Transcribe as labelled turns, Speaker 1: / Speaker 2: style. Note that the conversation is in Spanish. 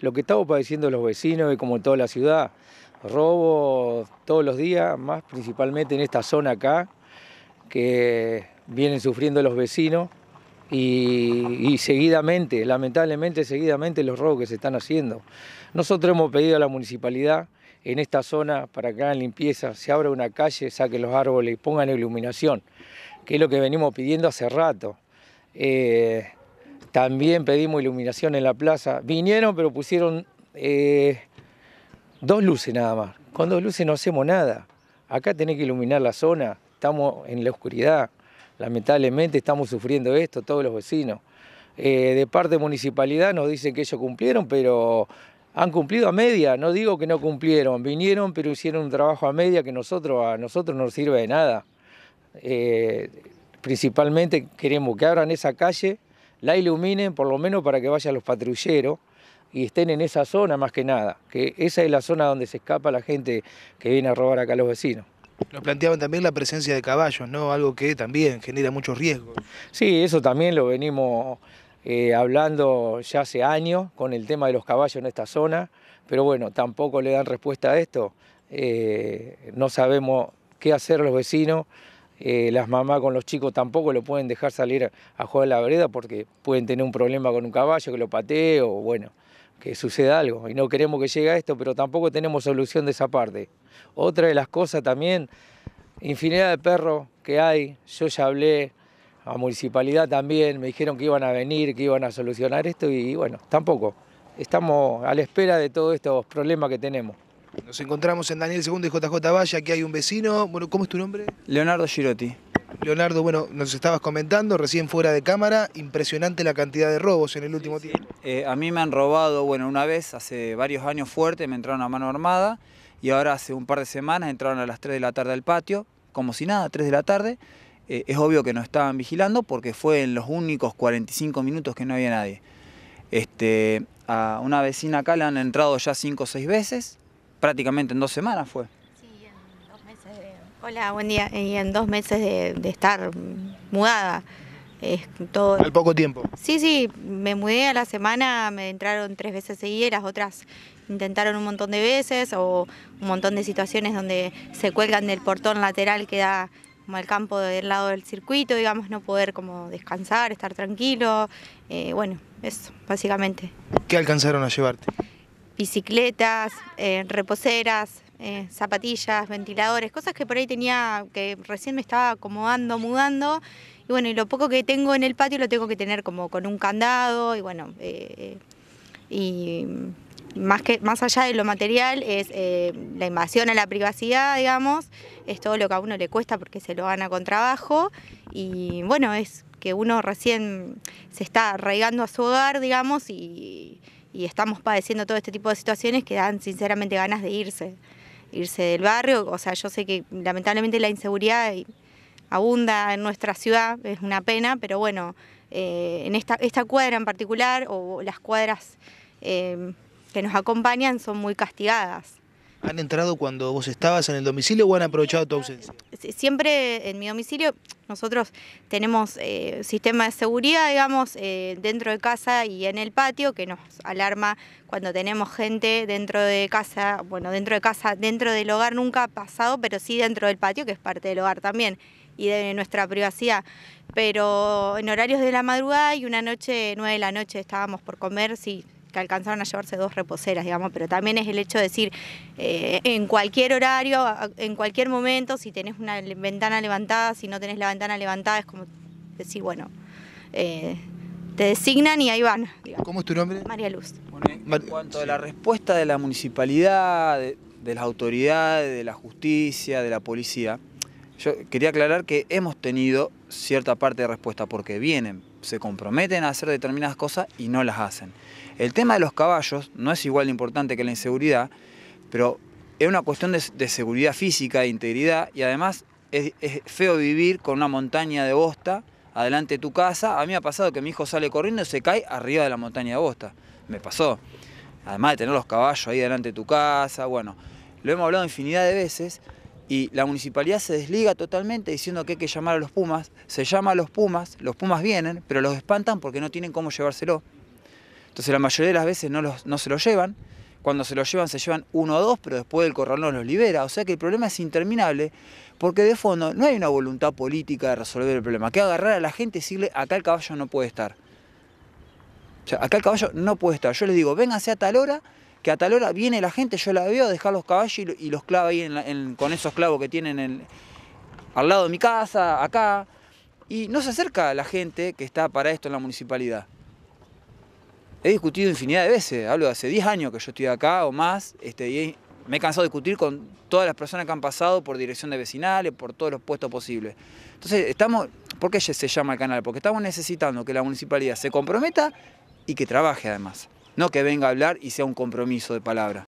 Speaker 1: lo que estamos padeciendo los vecinos y como toda la ciudad, robo todos los días, más principalmente en esta zona acá, que vienen sufriendo los vecinos y, seguidamente, lamentablemente seguidamente los robos que se están haciendo. Nosotros hemos pedido a la municipalidad en esta zona para que hagan limpieza, se abra una calle, saquen los árboles y pongan iluminación, que es lo que venimos pidiendo hace rato. Eh, también pedimos iluminación en la plaza. Vinieron, pero pusieron eh, dos luces nada más. Con dos luces no hacemos nada. Acá tenés que iluminar la zona, estamos en la oscuridad. Lamentablemente estamos sufriendo esto, todos los vecinos. Eh, de parte de municipalidad nos dicen que ellos cumplieron, pero han cumplido a media. No digo que no cumplieron, vinieron, pero hicieron un trabajo a media que nosotros, a nosotros no nos sirve de nada. Eh, principalmente queremos que abran esa calle, la iluminen por lo menos para que vayan los patrulleros y estén en esa zona más que nada, que esa es la zona donde se escapa la gente que viene a robar acá a los vecinos.
Speaker 2: Nos planteaban también la presencia de caballos, ¿no? Algo que también genera muchos riesgos.
Speaker 1: Sí, eso también lo venimos eh, hablando ya hace años con el tema de los caballos en esta zona, pero bueno, tampoco le dan respuesta a esto. Eh, no sabemos qué hacer los vecinos, eh, las mamás con los chicos tampoco lo pueden dejar salir a jugar en la vereda porque pueden tener un problema con un caballo que lo patee o bueno, que suceda algo. Y no queremos que llegue a esto, pero tampoco tenemos solución de esa parte. Otra de las cosas también, infinidad de perros que hay, yo ya hablé a municipalidad también, me dijeron que iban a venir, que iban a solucionar esto y bueno, tampoco. Estamos a la espera de todos estos problemas que tenemos.
Speaker 2: Nos encontramos en Daniel II y JJ Valle, aquí hay un vecino. Bueno, ¿cómo es tu nombre?
Speaker 3: Leonardo Girotti.
Speaker 2: Leonardo, bueno, nos estabas comentando recién fuera de cámara, impresionante la cantidad de robos en el último tiempo.
Speaker 3: Eh, a mí me han robado, bueno, una vez, hace varios años fuerte, me entraron a mano armada y ahora hace un par de semanas entraron a las 3 de la tarde al patio, como si nada, 3 de la tarde. Eh, es obvio que no estaban vigilando porque fue en los únicos 45 minutos que no había nadie. Este, a una vecina acá le han entrado ya 5 o 6 veces, prácticamente en dos semanas fue.
Speaker 4: Sí, en dos meses de... Hola, buen día. Y en dos meses de, estar mudada. Es todo...
Speaker 2: Al poco tiempo.
Speaker 4: Sí, sí, me mudé a la semana, me entraron tres veces seguidas, las otras intentaron un montón de veces o un montón de situaciones donde se cuelgan del portón lateral que da como al campo del lado del circuito, digamos, no poder como descansar, estar tranquilo, eh, bueno, eso, básicamente.
Speaker 2: ¿Qué alcanzaron a llevarte?
Speaker 4: Bicicletas, eh, reposeras, eh, zapatillas, ventiladores, cosas que por ahí tenía, que recién me estaba acomodando, mudando. Y bueno, y lo poco que tengo en el patio lo tengo que tener como con un candado y bueno, eh, y más, que, más allá de lo material es la invasión a la privacidad, digamos, es todo lo que a uno le cuesta porque se lo gana con trabajo y bueno, es que uno recién se está arraigando a su hogar, digamos, y y estamos padeciendo todo este tipo de situaciones que dan sinceramente ganas de irse, irse del barrio. O sea, yo sé que lamentablemente la inseguridad abunda en nuestra ciudad, es una pena, pero bueno, eh, en esta, esta cuadra en particular o las cuadras eh, que nos acompañan son muy castigadas.
Speaker 2: ¿Han entrado cuando vos estabas en el domicilio o han aprovechado tu ausencia?
Speaker 4: Siempre en mi domicilio nosotros tenemos eh, sistema de seguridad, digamos, eh, dentro de casa y en el patio que nos alarma cuando tenemos gente dentro de casa, bueno, dentro de casa, dentro del hogar nunca ha pasado, pero sí dentro del patio, que es parte del hogar también y de nuestra privacidad. Pero en horarios de la madrugada y una noche, nueve de la noche, estábamos por comer, sí, que alcanzaron a llevarse dos reposeras, digamos, pero también es el hecho de decir, eh, en cualquier horario, en cualquier momento, si tenés una ventana levantada, si no tenés la ventana levantada, es como decir, bueno, eh, te designan y ahí van.
Speaker 2: ¿Cómo es tu nombre?
Speaker 4: María Luz.
Speaker 3: en cuanto a la respuesta de la municipalidad, de, de las autoridades, de la justicia, de la policía, yo quería aclarar que hemos tenido cierta parte de respuesta porque vienen, se comprometen a hacer determinadas cosas y no las hacen. El tema de los caballos no es igual de importante que la inseguridad, pero es una cuestión de, seguridad física, de integridad, y además es, feo vivir con una montaña de bosta adelante de tu casa. A mí me ha pasado que mi hijo sale corriendo y se cae arriba de la montaña de bosta. Me pasó. Además de tener los caballos ahí delante de tu casa, bueno, lo hemos hablado infinidad de veces y la municipalidad se desliga totalmente diciendo que hay que llamar a los Pumas. Se llama a los Pumas, los Pumas vienen, pero los espantan porque no tienen cómo llevárselo. Entonces la mayoría de las veces no, los, no se lo llevan. Cuando se lo llevan, se llevan uno o dos, pero después el corralón los libera. O sea que el problema es interminable, porque de fondo no hay una voluntad política de resolver el problema. Que agarrar a la gente y decirle, acá el caballo no puede estar. O sea, acá el caballo no puede estar. Yo les digo, vénganse a tal hora, que a tal hora viene la gente, yo la veo, dejar los caballos y, los clava ahí con esos clavos que tienen al lado de mi casa, acá. Y no se acerca a la gente que está para esto en la municipalidad. He discutido infinidad de veces, hablo de hace 10 años que yo estoy acá o más, este, y me he cansado de discutir con todas las personas que han pasado por dirección de vecinales, por todos los puestos posibles. Entonces, estamos, ¿por qué se llama el canal? Porque estamos necesitando que la municipalidad se comprometa y que trabaje además. No que venga a hablar y sea un compromiso de palabra.